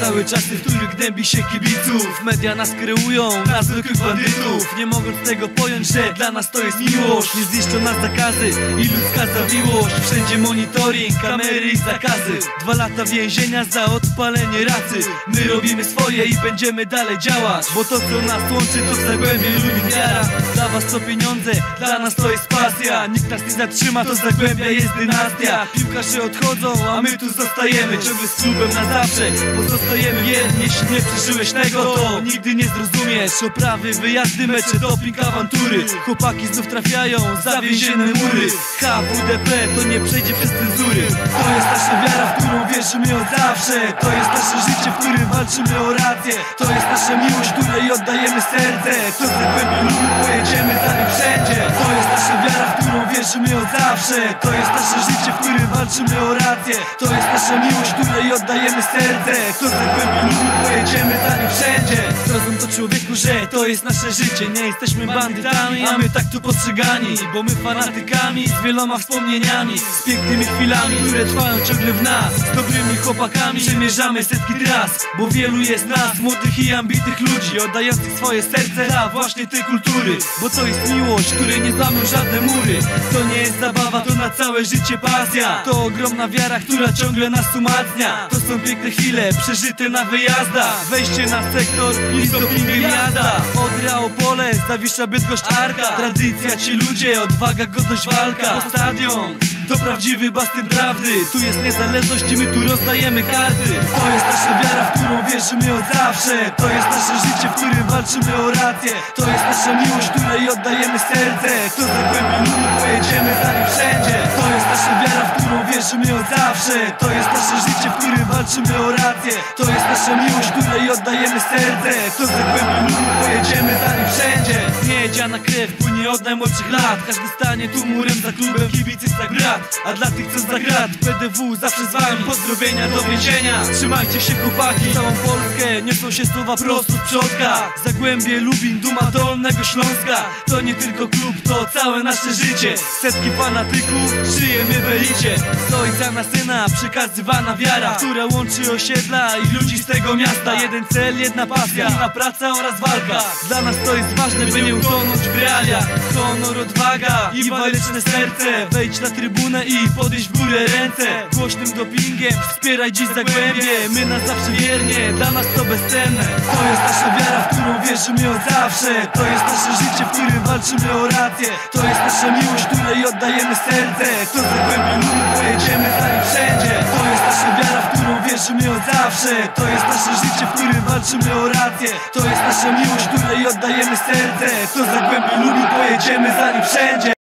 Nastały czasy, w których gnębi się kibiców. Media nas kreują na zwykłych bandytów. Nie mogąc tego pojąć, że dla nas to jest miłość. Nie zniszczą nas zakazy i ludzka zawiłość. Wszędzie monitoring, kamery i zakazy. Dwa lata więzienia za odpalenie racy. My robimy swoje i będziemy dalej działać. Bo to co nas łączy to zagłębie ludzi wiara. Dla was to pieniądze, dla nas to jest pasja. Nikt nas nie zatrzyma, to zagłębia jest dynastia. Piłkarze odchodzą, a my tu zostajemy. Ciągle z klubem na zawsze Pozostajemy wierni, jeśli nie przeżyłeś tego To nigdy nie zrozumiesz. Oprawy, wyjazdy, mecze, doping, awantury. Chłopaki znów trafiają za więzienne mury. HWDP to nie przejdzie przez cenzury. To jest nasza wiara, w którą wierzymy od zawsze. To jest nasze życie, w którym walczymy o rację. To jest nasza miłość, której oddajemy serce. To zagłębie ludu, pojedziemy nim wszędzie. To jest wierzymy od zawsze. To jest nasze życie, w którym walczymy o rację. To jest nasza miłość, której oddajemy serce. To zagłębie ludu, pojedziemy za nim wszędzie. Zrozum to człowieku, że to jest nasze życie. Nie jesteśmy bandytami, a my tak tu postrzegani Bo my fanatykami z wieloma wspomnieniami Z pięknymi chwilami, które trwają ciągle w nas. Z dobrymi chłopakami przemierzamy setki tras Bo wielu jest nas, młodych i ambitnych ludzi Oddających swoje serce dla właśnie tej kultury. Bo to jest miłość, której nie złamią żadne mury To nie jest zabawa, to na całe życie pasja. To ogromna wiara, która ciągle nas umacnia To są piękne chwile, przeżyte na wyjazdach. Wejście na sektor i dopingiem jazda Odra Opole, Zawisza Bydgoszcz Arka. Tradycja ci ludzie, odwaga, godność walka. Bo stadion to prawdziwy bastion prawdy Tu jest niezależność i my tu rozdajemy karty. To jest nasza wiara, w którą wierzymy od zawsze. To jest nasze życie, w którym walczymy o rację. To jest nasza miłość, której oddajemy serce. To zagłębie ludu, pojedziemy za nim wszędzie. To jest nasza wiara, w którą wierzymy od zawsze. To jest nasze życie, w którym walczymy o rację. To jest nasza miłość, której oddajemy serce. To zagłębie ludu, pojedziemy za nim wszędzie. Miedziana krew płynie od najmłodszych lat. Każdy stanie tu murem za klubem, kibicy za brat A dla tych co za grat, PDW zawsze z wami. Pozdrowienia do więzienia. Trzymajcie się chłopaki, całą Polskę Niosą się słowa prosto z przodka. Zagłębie, Lubin, Duma Dolnego Śląska. To nie tylko klub, to całe nasze życie. Setki fanatyków, żyjemy w elicie Z ojca na syna przekazywana wiara Która łączy osiedla i ludzi z tego miasta. Jeden cel, jedna pasja, inna praca oraz walka. Dla nas to jest ważne, by nie utonąć w realiach. Honor, odwaga i waleczne serce. Wejdź na trybunę i podejść w górę ręce. Głośnym dopingiem wspieraj dziś zagłębie. My na zawsze wiernie, nas to bezcenne. To jest nasza wiara, w którą wierzymy od zawsze. To jest nasze życie, w którym walczymy o rację. To jest nasza miłość, której oddajemy serce. To zagłębie ludu, pojedziemy za nim wszędzie. To jest nasza wiara, w którą wierzymy od zawsze. To jest nasze życie, w którym walczymy o rację. To jest nasza miłość, której oddajemy serce. To zagłębie ludu, pojedziemy za nim wszędzie